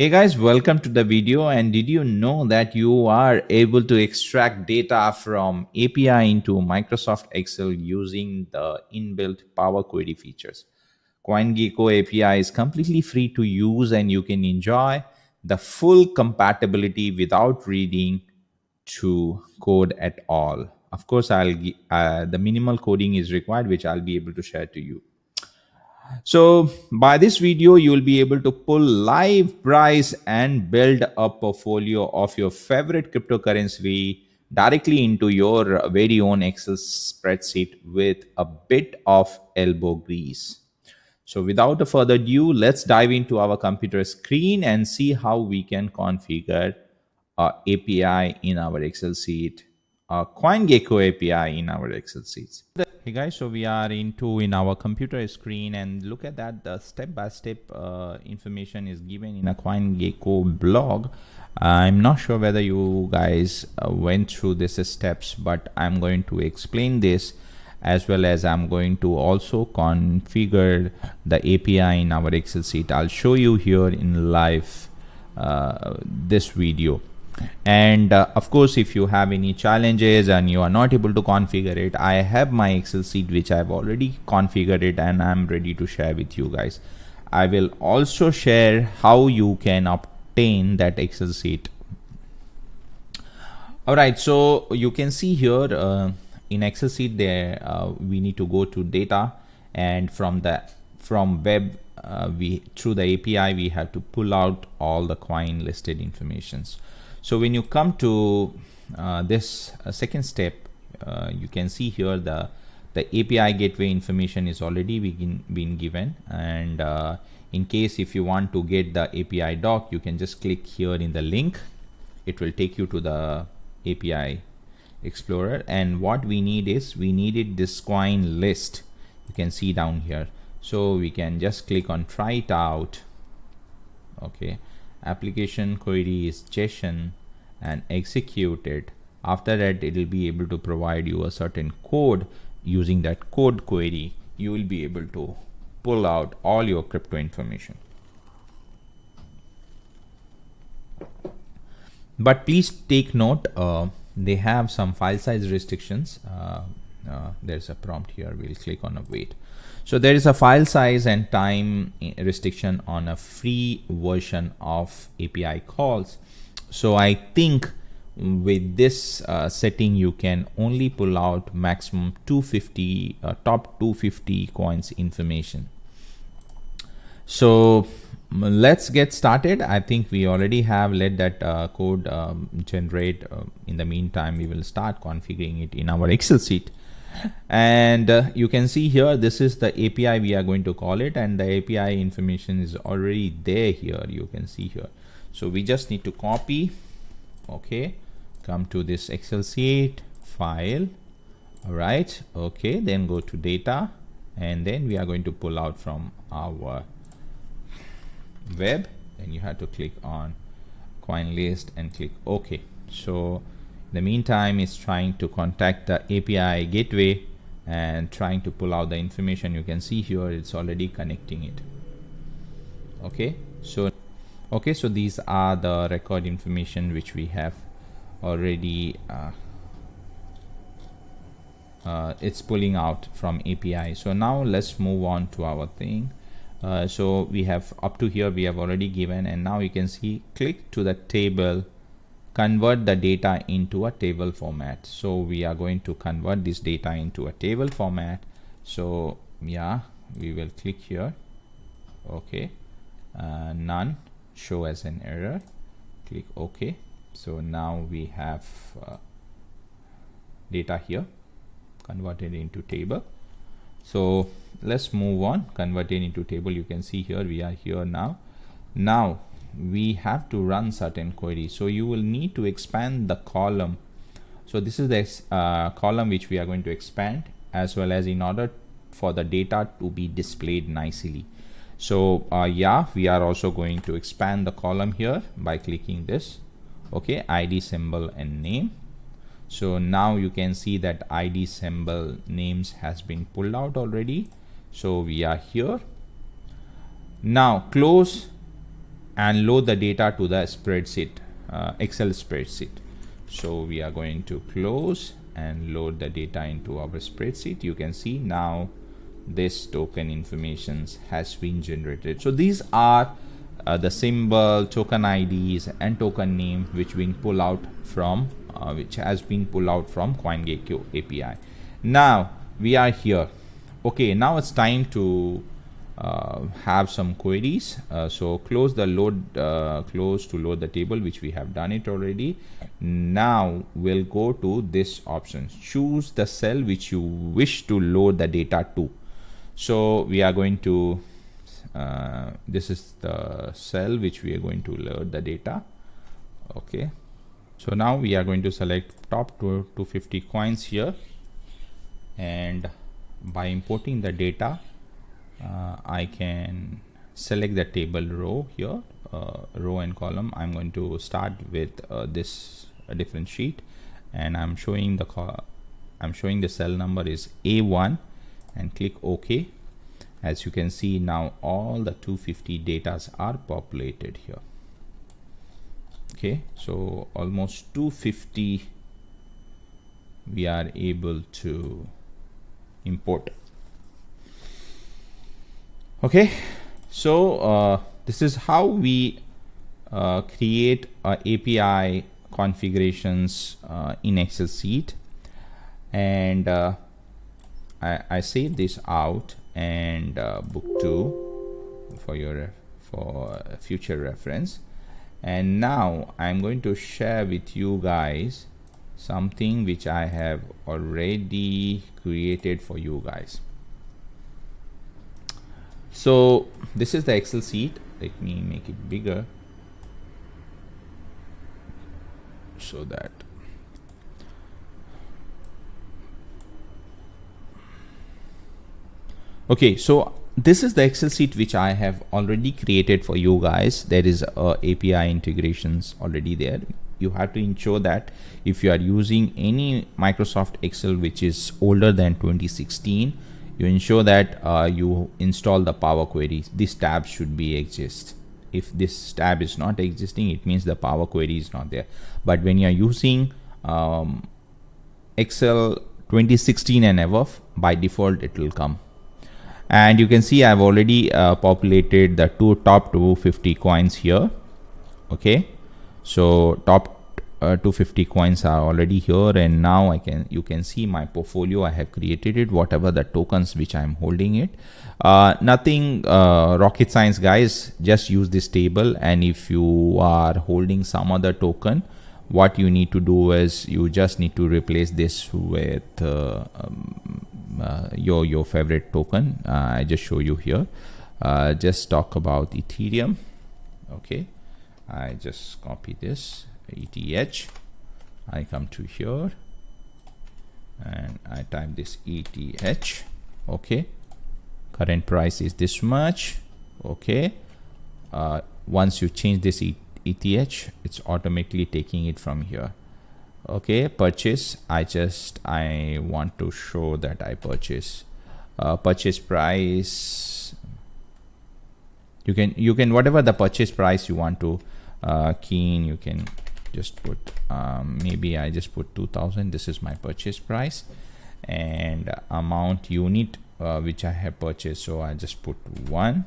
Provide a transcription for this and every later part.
Hey guys, welcome to the video. And did you know that you are able to extract data from API into Microsoft Excel using the inbuilt Power Query features? CoinGecko API is completely free to use and you can enjoy the full compatibility without reading to code at all. Of course, I'll uh, the minimal coding is required, which I'll be able to share to you. So by this video, you will be able to pull live price and build a portfolio of your favorite cryptocurrency directly into your very own Excel spreadsheet with a bit of elbow grease. So without further ado, let's dive into our computer screen and see how we can configure a API in our Excel sheet, a CoinGecko API in our Excel sheets. Hey guys, so we are into in our computer screen and look at that the step-by-step -step, uh, information is given in a CoinGecko blog. I'm not sure whether you guys uh, went through these steps, but I'm going to explain this as well as I'm going to also configure the API in our Excel sheet. I'll show you here in live uh, this video and uh, of course if you have any challenges and you are not able to configure it i have my excel sheet which i've already configured it and i'm ready to share with you guys. I will also share how you can obtain that excel sheet. All right so you can see here uh, in excel sheet there uh, we need to go to data and from the from web uh, we through the api we have to pull out all the coin listed informations so when you come to uh, this uh, second step, uh, you can see here the the API gateway information is already been, been given. And uh, in case if you want to get the API doc you can just click here in the link. It will take you to the API explorer. And what we need is we needed this coin list. You can see down here. So we can just click on try it out. Okay application query is JSON and execute it. After that it will be able to provide you a certain code. Using that code query you will be able to pull out all your crypto information. But please take note uh, they have some file size restrictions. Uh, uh, there's a prompt here. We'll click on a wait so there is a file size and time restriction on a free version of API calls. So I think with this uh, setting you can only pull out maximum 250 uh, top 250 coins information. So let's get started. I think we already have let that uh, code um, generate uh, in the meantime we will start configuring it in our excel sheet and uh, you can see here this is the api we are going to call it and the api information is already there here you can see here. So we just need to copy okay come to this excel sheet file all right okay then go to data and then we are going to pull out from our web then you have to click on coin list and click ok so the meantime is trying to contact the api gateway and trying to pull out the information. You can see here it's already connecting it. Okay? So okay so these are the record information which we have already uh, uh, it's pulling out from API so now let's move on to our thing. Uh, so we have up to here we have already given and now you can see click to the table convert the data into a table format. So we are going to convert this data into a table format. So yeah we will click here. Okay. Uh, none. Show as an error. Click ok. So now we have uh, data here converted into table. So let's move on. Converted into table. You can see here we are here now. Now we have to run certain queries. So you will need to expand the column. So this is the uh, column which we are going to expand as well as in order for the data to be displayed nicely. So uh, yeah we are also going to expand the column here by clicking this. Okay id symbol and name. So now you can see that id symbol names has been pulled out already. So we are here. Now close and load the data to the spreadsheet uh, excel spreadsheet. So we are going to close and load the data into our spreadsheet. You can see now this token information has been generated. So these are uh, the symbol token IDs and token name which being pulled out from uh, which has been pulled out from CoinGecko API now we are here. Okay now it's time to have some queries. Uh, so close the load uh, close to load the table which we have done it already. Now we'll go to this option. Choose the cell which you wish to load the data to. So we are going to uh, this is the cell which we are going to load the data. Okay. So now we are going to select top 250 coins here. And by importing the data uh, I can select the table row here uh, row and column. I'm going to start with uh, this different sheet. And I'm showing the I'm showing the cell number is A1 and click OK. As you can see now all the 250 datas are populated here. Okay so almost 250 we are able to import okay? So uh, this is how we uh, create API configurations uh, in Excel sheet. And uh, I, I save this out and uh, book 2 for your for future reference. And now I'm going to share with you guys something which I have already created for you guys so this is the excel sheet. Let me make it bigger. So that okay so this is the excel sheet which i have already created for you guys. There is a api integrations already there. You have to ensure that if you are using any microsoft excel which is older than 2016 you ensure that uh, you install the power query this tab should be exist. If this tab is not existing it means the power query is not there. But when you are using um, excel 2016 and above by default it will come. And you can see I've already uh, populated the two top 250 coins here. Okay? So top uh, 250 coins are already here and now I can you can see my portfolio. I have created it whatever the tokens which I'm holding it. Uh, nothing uh, rocket science guys just use this table and if you are holding some other token what you need to do is you just need to replace this with uh, um, uh, your your favorite token. I just show you here. Just talk about Ethereum. Okay. I just copy this ETH I come to here and I type this ETH okay. Current price is this much. Okay. Uh, once you change this ETH it's automatically taking it from here. Okay. Purchase. I just I want to show that I purchase. Uh, purchase price. You can you can whatever the purchase price you want to uh, key in you can just put um, maybe I just put 2000 this is my purchase price and amount unit uh, which I have purchased so I just put one.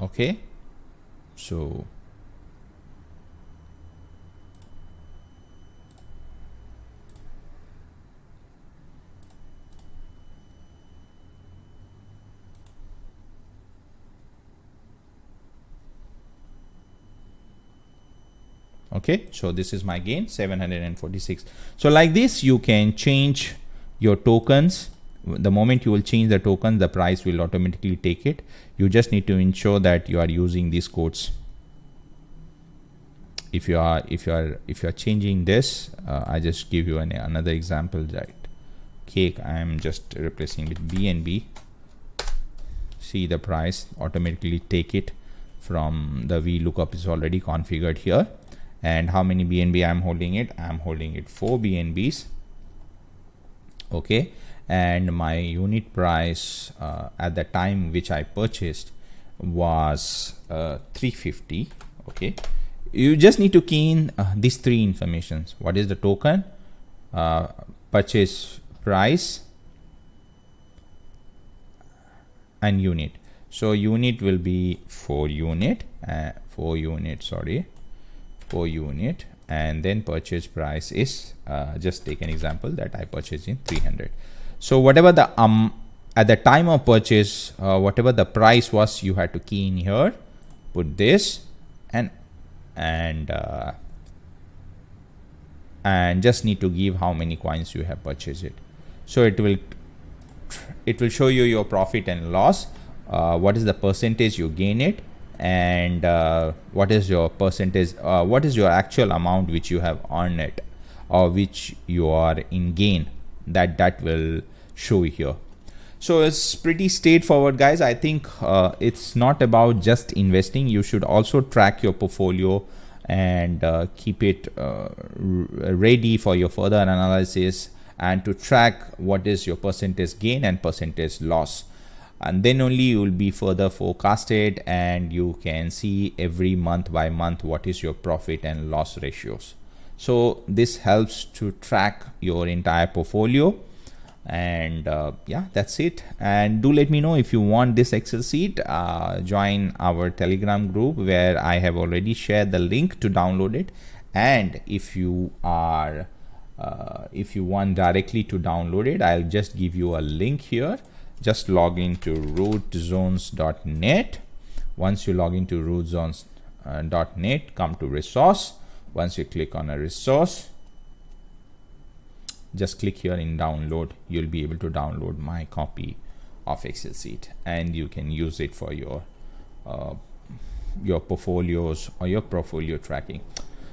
Okay? So okay so this is my gain 746 so like this you can change your tokens. The moment you will change the token the price will automatically take it. You just need to ensure that you are using these codes. If you are if you are if you are changing this uh, i just give you an, another example right? Cake i am just replacing with bnb see the price automatically take it from the VLOOKUP is already configured here and how many BNB I'm holding it? I'm holding it four BNBs okay. And my unit price uh, at the time which I purchased was uh, 350 okay. You just need to key in uh, these three informations. What is the token? Uh, purchase price and unit. So unit will be 4 unit uh, 4 unit sorry 4 unit and then purchase price is uh, just take an example that I purchased in 300 so whatever the um at the time of purchase uh, whatever the price was you had to key in here put this and and uh, and just need to give how many coins you have purchased it. So it will it will show you your profit and loss uh, what is the percentage you gain it and uh, what is your percentage uh, what is your actual amount which you have earned it or which you are in gain that that will show here? So it's pretty straightforward guys. I think uh, it's not about just investing. You should also track your portfolio and uh, keep it uh, ready for your further analysis and to track what is your percentage gain and percentage loss and then only you will be further forecasted and you can see every month by month what is your profit and loss ratios. So this helps to track your entire portfolio and uh, yeah that's it. And do let me know if you want this excel sheet uh, join our telegram group where i have already shared the link to download it. And if you are uh, if you want directly to download it i'll just give you a link here just log into rootzones.net once you log into rootzones.net uh, come to resource. Once you click on a resource just click here in download. You'll be able to download my copy of excel sheet and you can use it for your uh, your portfolios or your portfolio tracking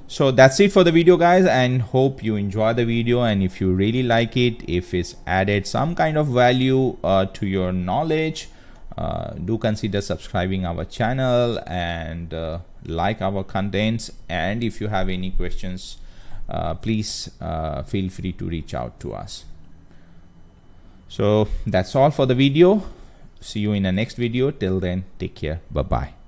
so that's it for the video guys and hope you enjoy the video. And if you really like it if it's added some kind of value uh, to your knowledge uh, do consider subscribing our channel and uh, like our contents. And if you have any questions uh, please uh, feel free to reach out to us. So that's all for the video. See you in the next video. Till then take care. Bye bye